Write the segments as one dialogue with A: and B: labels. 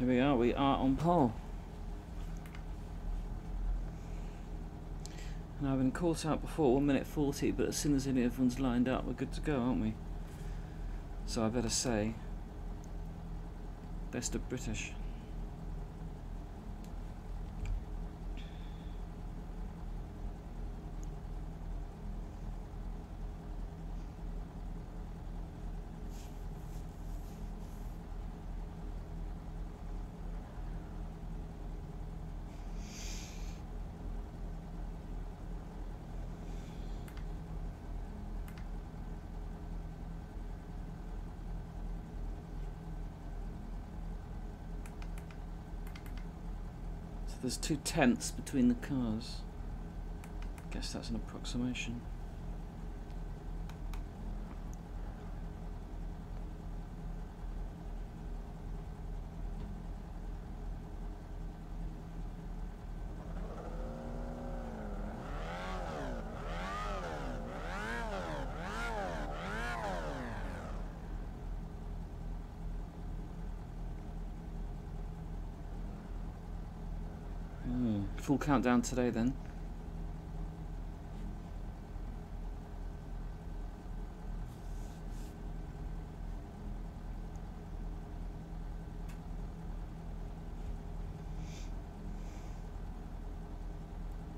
A: Here we are, we are on pole. And I've been caught out before, 1 minute 40, but as soon as any of everyone's lined up, we're good to go, aren't we? So I better say, best of British. There's two tenths between the cars. Guess that's an approximation. Countdown today then.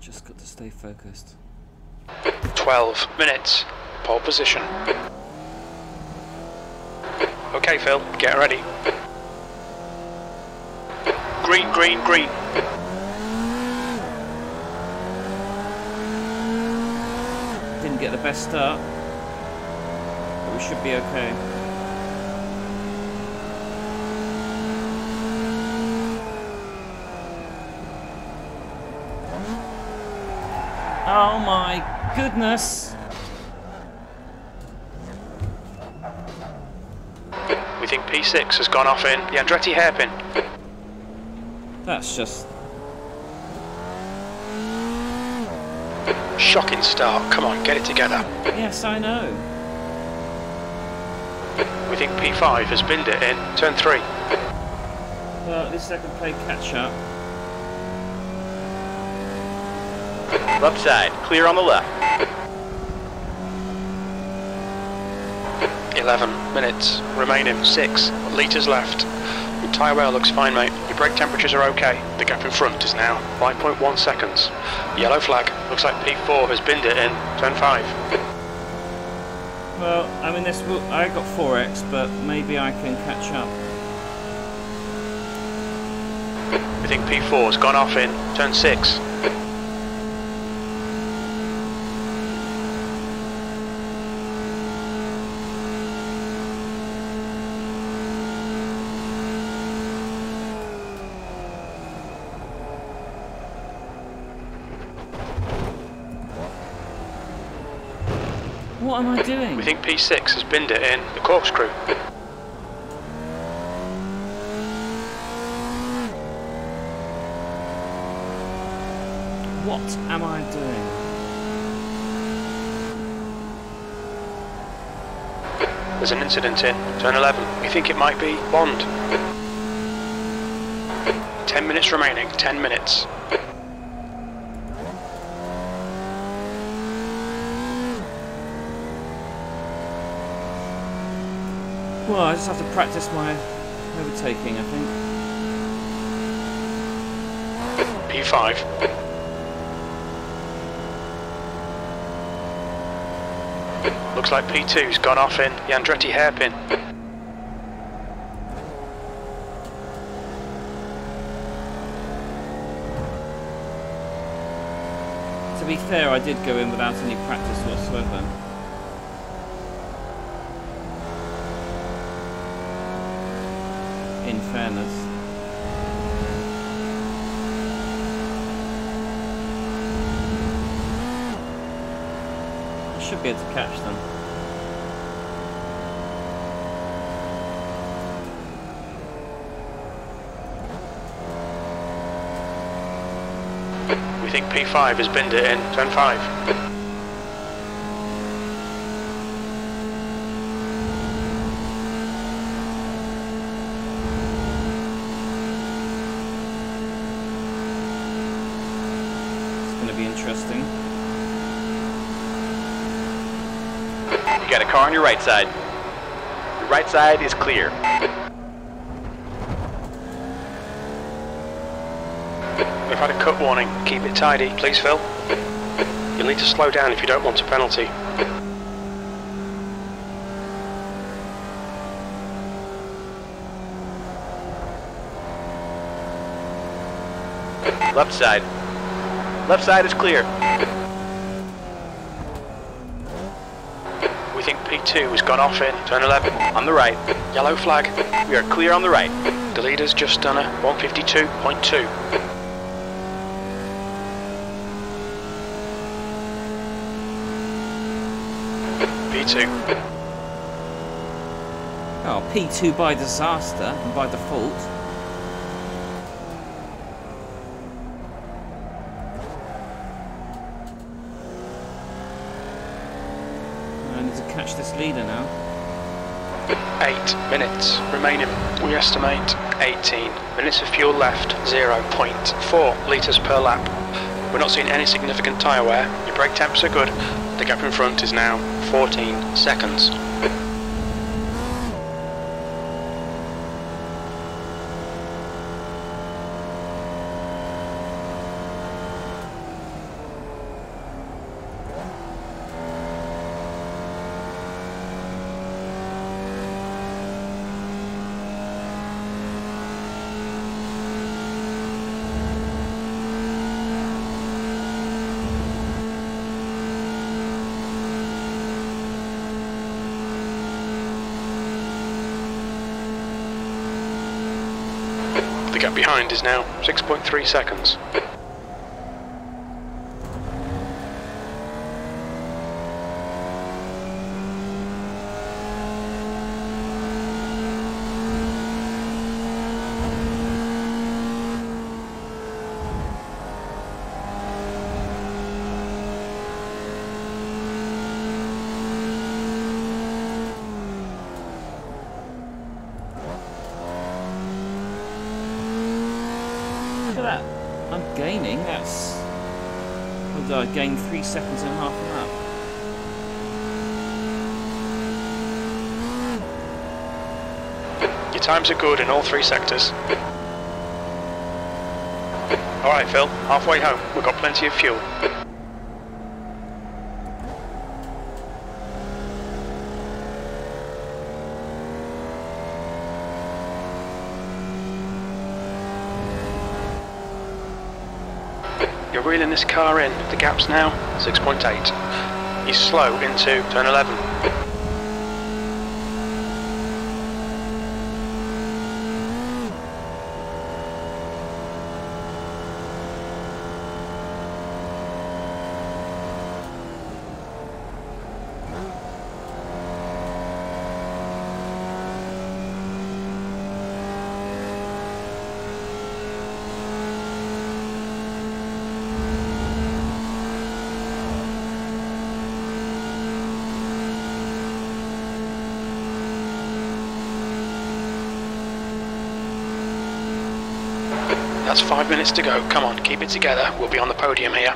A: Just got to stay focused.
B: 12 minutes, pole position. Okay Phil, get ready. Green, green, green.
A: Get the best start, but we should be okay. Oh my goodness!
B: We think P6 has gone off in the Andretti hairpin.
A: That's just
B: Shocking start. Come on, get it together.
A: Yes, I know.
B: We think P5 has binned it in turn three.
A: Well, at least I can play catch up.
C: Left side, clear on the left.
B: 11 minutes remaining, 6 litres left. Your tyre wear looks fine, mate. Your brake temperatures are okay. The gap in front is now 5.1 seconds. Yellow flag. Looks like P4 has binned it in turn 5.
A: Well, I mean, this will, I got 4x, but maybe I can catch up.
B: I think P4's gone off in turn 6. Think P6 has binned it in the corkscrew.
A: What am I doing?
B: There's an incident in turn 11. We think it might be Bond. 10 minutes remaining, 10 minutes.
A: Well, I just have to practice my overtaking, I think.
B: P5. Looks like P2's gone off in the Andretti hairpin.
A: To be fair, I did go in without any practice whatsoever. In fairness. I should be able to catch them.
B: We think P5 has binned it in turn 5.
A: Going to be interesting.
C: You got a car on your right side. Your right side is clear.
B: We've had a cut warning. Keep it tidy, please, Phil. You'll need to slow down if you don't want a penalty.
C: Left side. Left side is clear.
B: We think P2 has gone off in turn 11.
C: On the right.
B: Yellow flag.
C: We are clear on the right.
B: The leader's just done a 152.2. P2.
A: Oh, P2 by disaster and by default.
B: 8 minutes remaining. We estimate 18 minutes of fuel left, 0.4 litres per lap. We're not seeing any significant tyre wear, your brake temps are good. The gap in front is now 14 seconds. The gap behind is now 6.3 seconds.
A: Look at that. I'm gaining. That's. What did I gain? Three seconds and a half a lap.
B: Your times are good in all three sectors. Alright Phil, halfway home. We've got plenty of fuel. Reeling this car in. The gap's now 6.8. He's slow into turn 11. That's five minutes to go. Come on, keep it together. We'll be on the podium here.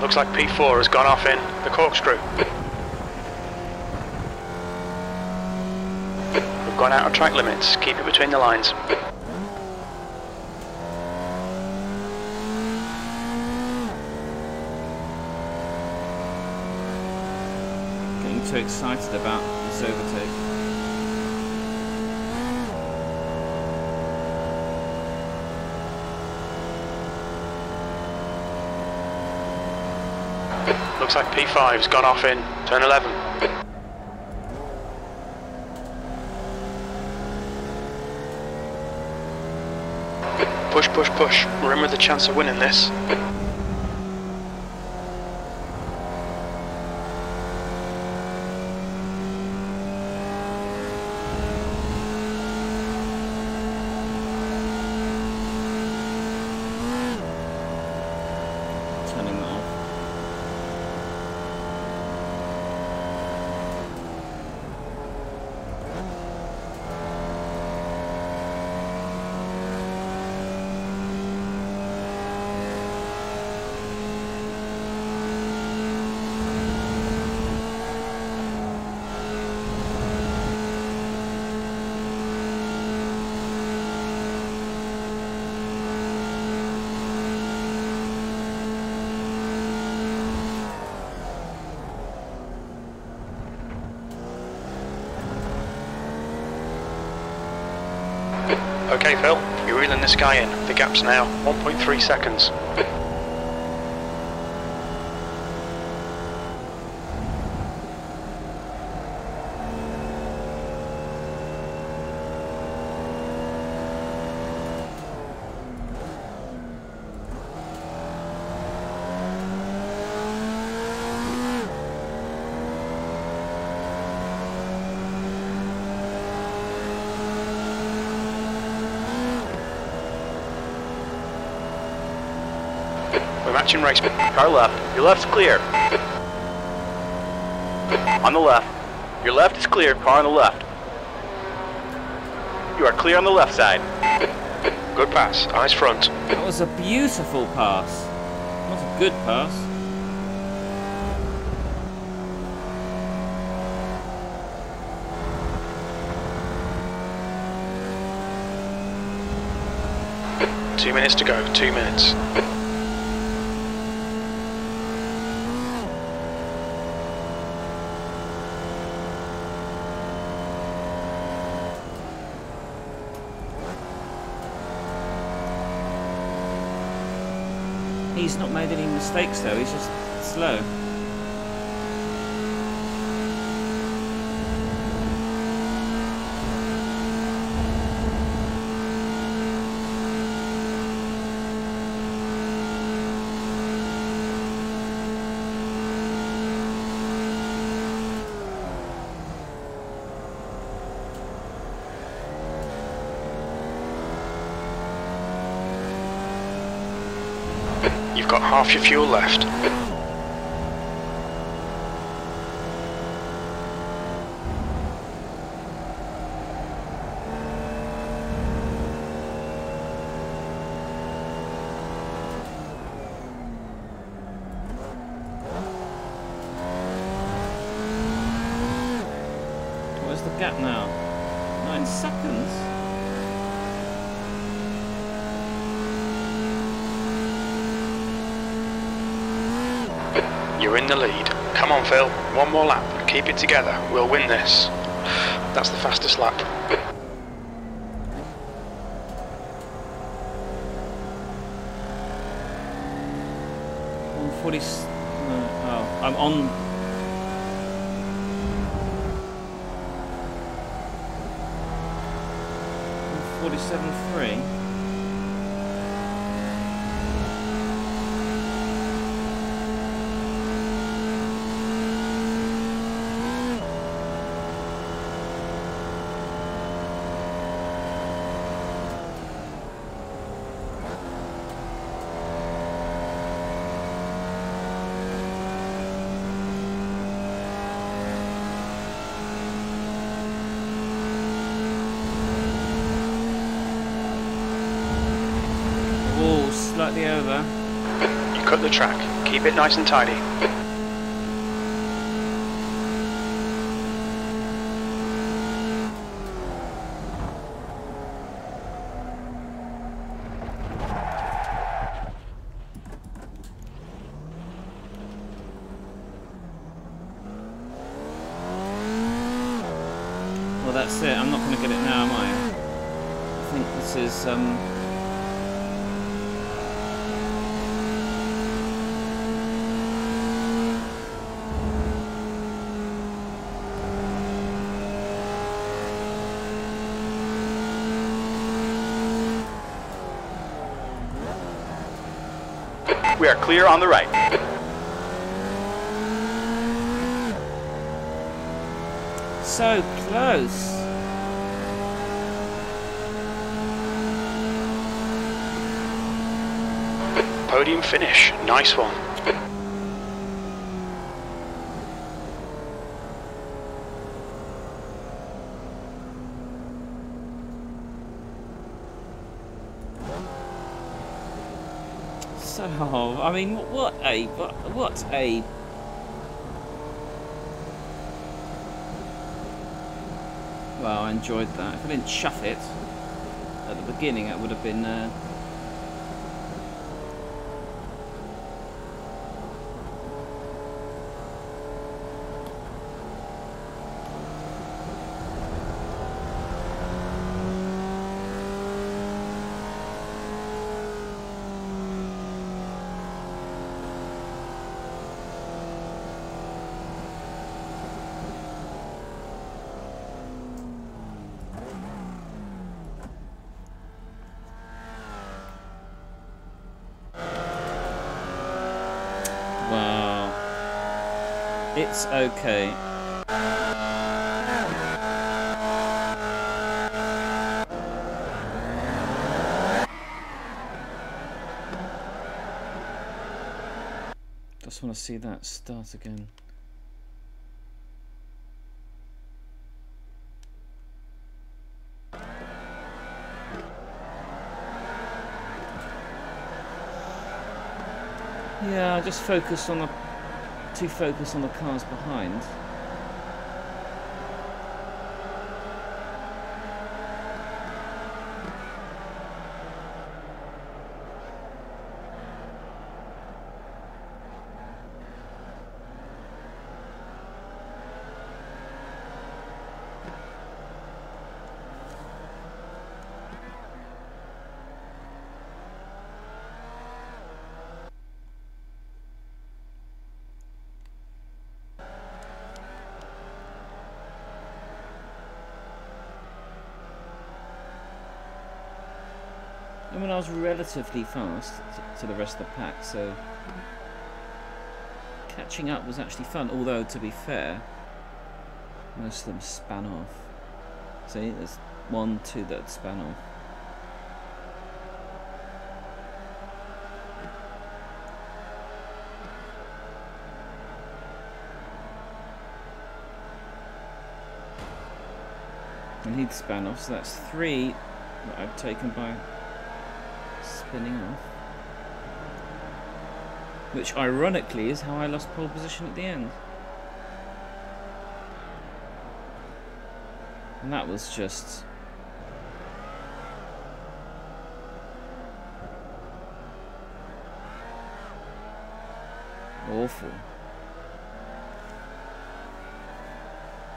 B: Looks like P4 has gone off in the corkscrew. We've gone out of track limits. Keep it between the lines.
A: Getting too excited about this overtake.
B: Looks like P5's gone off in turn 11. Push, push, push. With a chance of winning this. Okay, Phil, you're reeling this guy in. The gap's now 1.3 seconds. We're matching race.
C: Car left. Your left's clear. On the left. Your left is clear. Car on the left. You are clear on the left side.
B: Good pass. Eyes front.
A: That was a beautiful pass. Not a good pass.
B: Two minutes to go. Two minutes.
A: He's not made any mistakes though, he's just slow.
B: Got half your fuel left.
A: Where's the gap now? Nine seconds?
B: You're in the lead. Come on, Phil. One more lap. Keep it together. We'll win this. That's the fastest lap.
A: No, oh, I'm on. Forty-seven three. Wall slightly over.
B: You cut the track. Keep it nice and tidy.
A: Well, that's it. I'm not going to get it now, am I? I think this is um.
C: We are clear on the right.
A: So close.
B: Podium finish. Nice one.
A: So, I mean, what a what, what a well, I enjoyed that. If I didn't chuff it at the beginning, it would have been. Uh, It's okay. Just want to see that start again. Yeah, just focused on the too focused on the cars behind. Was relatively fast to, to the rest of the pack, so catching up was actually fun. Although, to be fair, most of them span off. See, there's one, two that span off. And he'd span off, so that's three that I've taken by spinning off. Which ironically is how I lost pole position at the end. And that was just awful.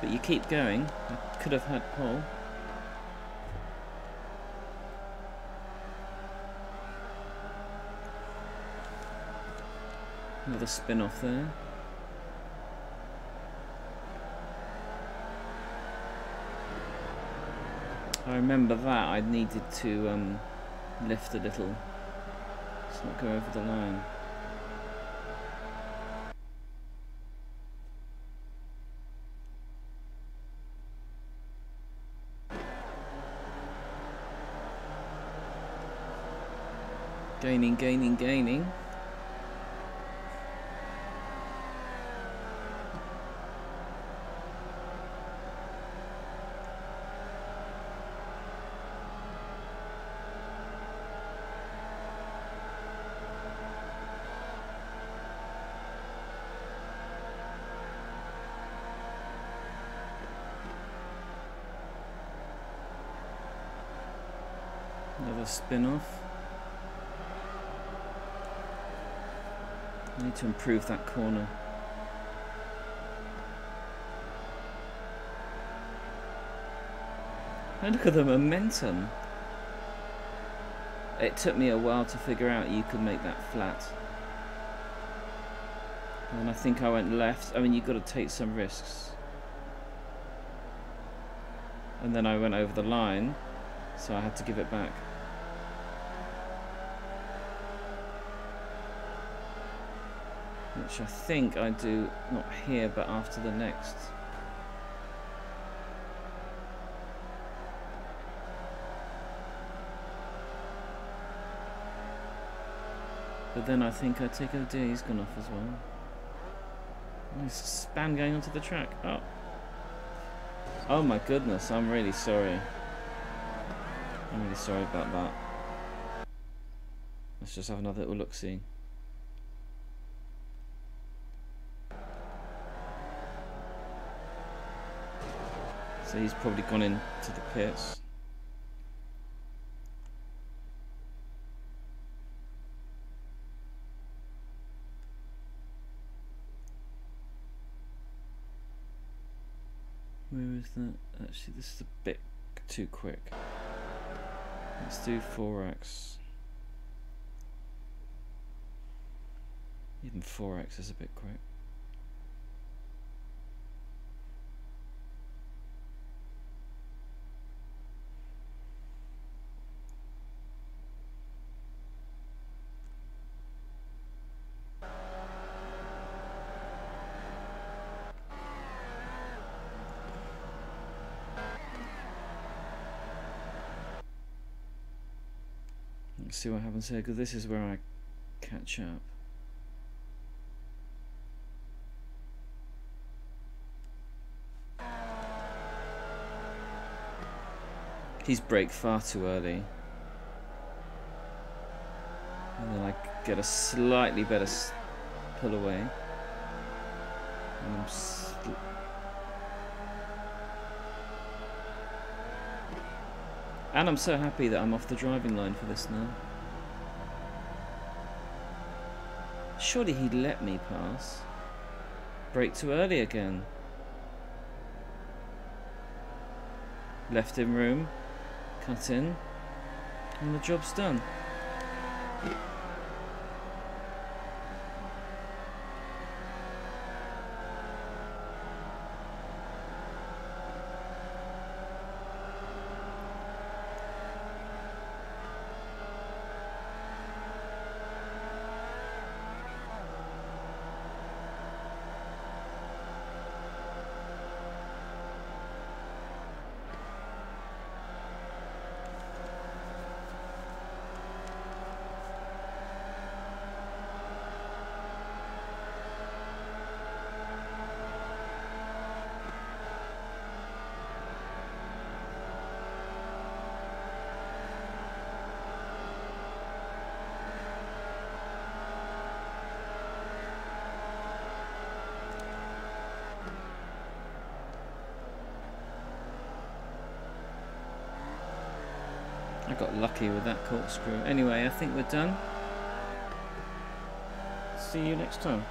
A: But you keep going. I could have had pole. Another spin off there. I remember that I needed to um, lift a little. Let's not go over the line. Gaining, gaining, gaining. Another spin-off. I need to improve that corner. And look at the momentum. It took me a while to figure out you could make that flat. And I think I went left. I mean, you've got to take some risks. And then I went over the line, so I had to give it back. Which I think I do, not here, but after the next. But then I think I take oh dear, he's gone off as well. Oh, There's a span going onto the track. Oh. Oh my goodness, I'm really sorry. I'm really sorry about that. Let's just have another little look-see. So he's probably gone into the pits. Where is that? Actually, this is a bit too quick. Let's do 4x. Even 4x is a bit quick. Let's see what happens here, because this is where I catch up. He's braked far too early. And then I get a slightly better pull away. And I'm so happy that I'm off the driving line for this now. Surely he'd let me pass. Brake too early again. Left him room. Cut in. And the job's done. I got lucky with that corkscrew. Anyway, I think we're done. See you next time.